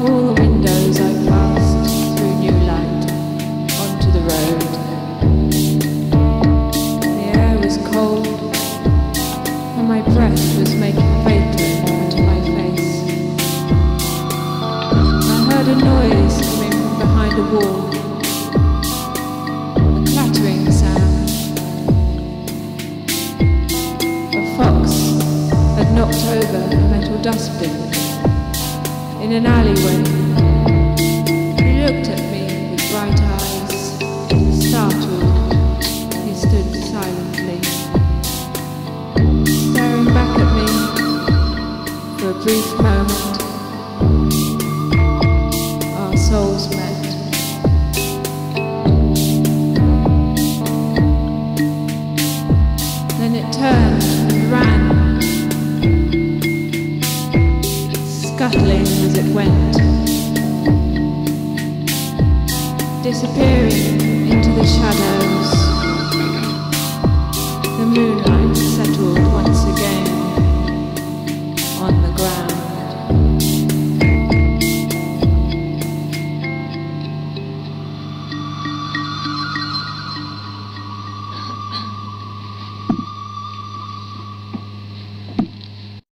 All the windows I passed through new light onto the road. The air was cold, and my breath was making vapor into my face. I heard a noise coming from behind a wall, a clattering sound. A fox had knocked over a metal dustbin in an alleyway. He looked at me with bright eyes. Startled, he stood silently, staring back at me for a brief moment. Our souls came as it went, disappearing into the shadows, the moonlight.